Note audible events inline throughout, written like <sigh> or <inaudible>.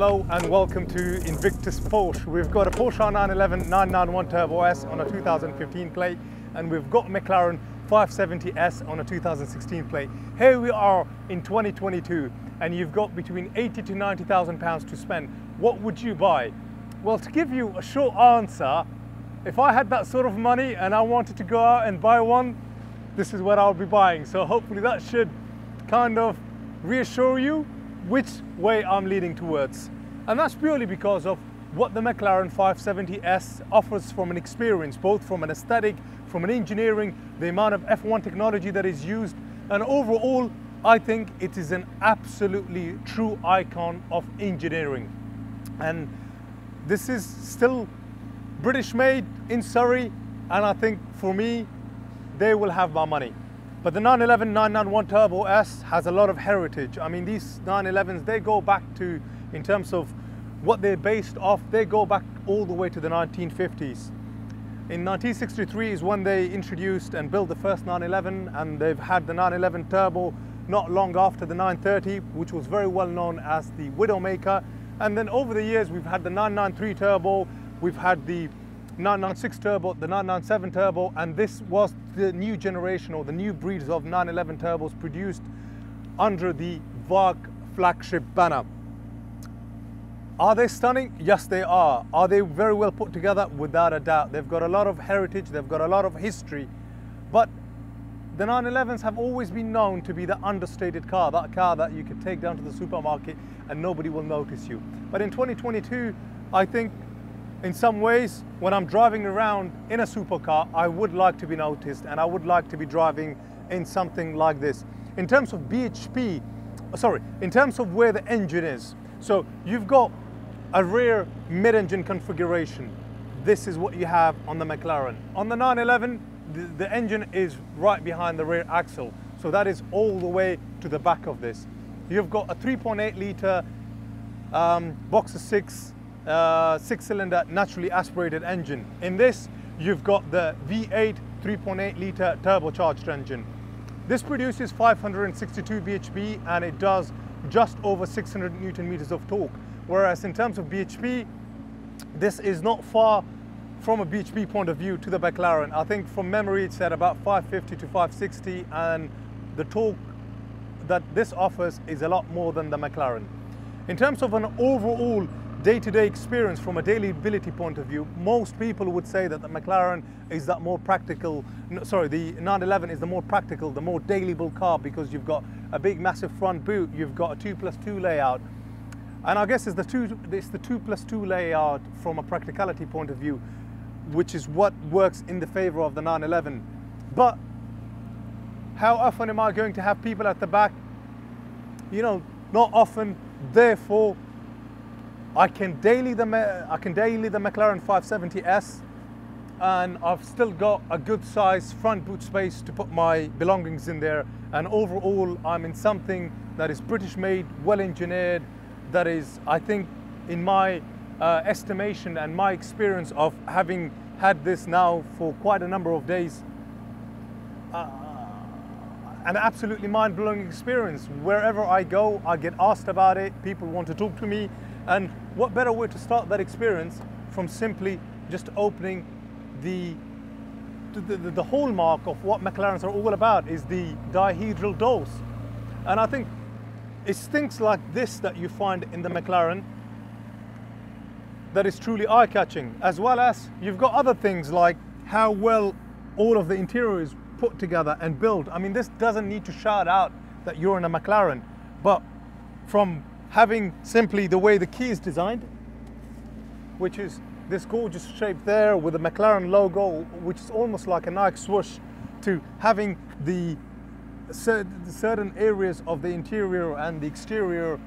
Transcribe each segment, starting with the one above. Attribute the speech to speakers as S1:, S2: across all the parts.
S1: Hello and welcome to Invictus Porsche. We've got a Porsche 911 991 Turbo S on a 2015 plate and we've got McLaren 570S on a 2016 plate. Here we are in 2022 and you've got between 80 to 90,000 pounds to spend. What would you buy? Well, to give you a short answer, if I had that sort of money and I wanted to go out and buy one, this is what I'll be buying. So hopefully that should kind of reassure you which way I'm leading towards. And that's purely because of what the McLaren 570S offers from an experience, both from an aesthetic, from an engineering, the amount of F1 technology that is used, and overall, I think it is an absolutely true icon of engineering. And this is still British made in Surrey, and I think for me, they will have my money. But the 911 991 Turbo S has a lot of heritage. I mean, these 911s, they go back to, in terms of what they're based off, they go back all the way to the 1950s. In 1963 is when they introduced and built the first 911 and they've had the 911 Turbo not long after the 930, which was very well known as the Widowmaker. And then over the years, we've had the 993 Turbo, we've had the 996 Turbo, the 997 Turbo, and this was the new generation or the new breeds of 911 turbos produced under the VARC flagship banner. Are they stunning? Yes, they are. Are they very well put together? Without a doubt. They've got a lot of heritage, they've got a lot of history, but the 911s have always been known to be the understated car, that car that you can take down to the supermarket and nobody will notice you. But in 2022, I think in some ways, when I'm driving around in a supercar, I would like to be noticed and I would like to be driving in something like this. In terms of BHP, sorry, in terms of where the engine is, so you've got a rear mid-engine configuration. This is what you have on the McLaren. On the 911, the, the engine is right behind the rear axle. So that is all the way to the back of this. You've got a 3.8 litre um, Boxer 6 uh, six cylinder naturally aspirated engine. In this, you've got the V8 3.8 litre turbocharged engine. This produces 562 bhp and it does just over 600 newton meters of torque. Whereas in terms of bhp, this is not far from a bhp point of view to the McLaren. I think from memory it's at about 550 to 560 and the torque that this offers is a lot more than the McLaren. In terms of an overall day-to-day experience from a daily ability point of view, most people would say that the McLaren is that more practical, sorry, the 911 is the more practical, the more dailyable car because you've got a big massive front boot, you've got a two plus two layout. And I guess it's the two, it's the two plus two layout from a practicality point of view, which is what works in the favor of the 911. But how often am I going to have people at the back? You know, not often, therefore I can daily the I can daily the McLaren 570S and I've still got a good size front boot space to put my belongings in there. And overall I'm in something that is British made, well engineered, that is I think in my uh, estimation and my experience of having had this now for quite a number of days uh, an absolutely mind-blowing experience. Wherever I go, I get asked about it, people want to talk to me, and what better way to start that experience from simply just opening the the, the, the hallmark of what McLarens are all about is the dihedral doors. And I think it's things like this that you find in the McLaren that is truly eye-catching, as well as you've got other things like how well all of the interior is put together and built. I mean, this doesn't need to shout out that you're in a McLaren, but from having simply the way the key is designed, which is this gorgeous shape there with the McLaren logo, which is almost like a Nike swoosh, to having the certain areas of the interior and the exterior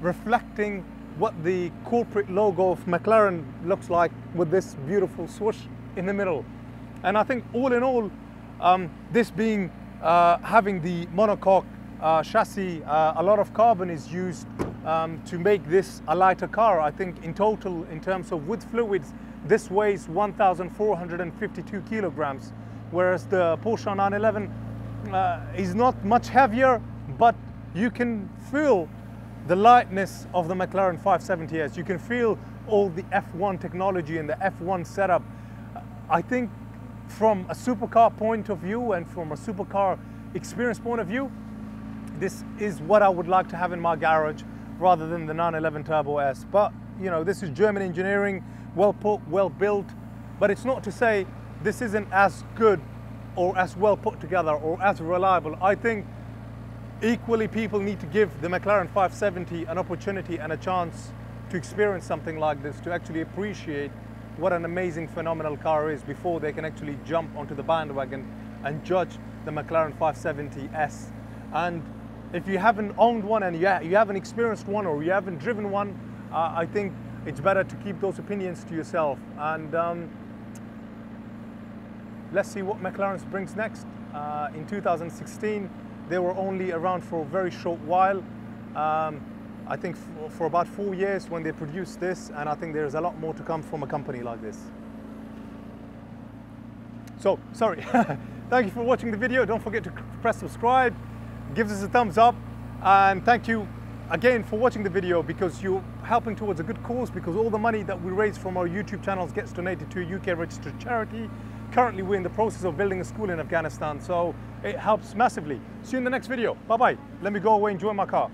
S1: reflecting what the corporate logo of McLaren looks like with this beautiful swoosh in the middle. And I think all in all, um, this being uh, having the monocoque uh, chassis, uh, a lot of carbon is used um, to make this a lighter car. I think in total, in terms of with fluids, this weighs 1,452 kilograms, whereas the Porsche 911 uh, is not much heavier, but you can feel the lightness of the McLaren 570S. You can feel all the F1 technology and the F1 setup. I think from a supercar point of view and from a supercar experience point of view, this is what I would like to have in my garage rather than the 911 Turbo S. But, you know, this is German engineering, well put, well built, but it's not to say this isn't as good or as well put together or as reliable. I think equally people need to give the McLaren 570 an opportunity and a chance to experience something like this, to actually appreciate what an amazing, phenomenal car is before they can actually jump onto the bandwagon and judge the McLaren 570S. And if you haven't owned one and you, you haven't experienced one or you haven't driven one, uh, I think it's better to keep those opinions to yourself. And um, let's see what McLaren brings next. Uh, in 2016, they were only around for a very short while. Um, I think for, for about four years when they produced this, and I think there's a lot more to come from a company like this. So, sorry. <laughs> thank you for watching the video. Don't forget to press subscribe gives us a thumbs up and thank you again for watching the video because you're helping towards a good cause because all the money that we raise from our YouTube channels gets donated to a UK registered charity. Currently we're in the process of building a school in Afghanistan so it helps massively. See you in the next video. Bye bye. Let me go away and enjoy my car.